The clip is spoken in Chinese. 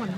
มัน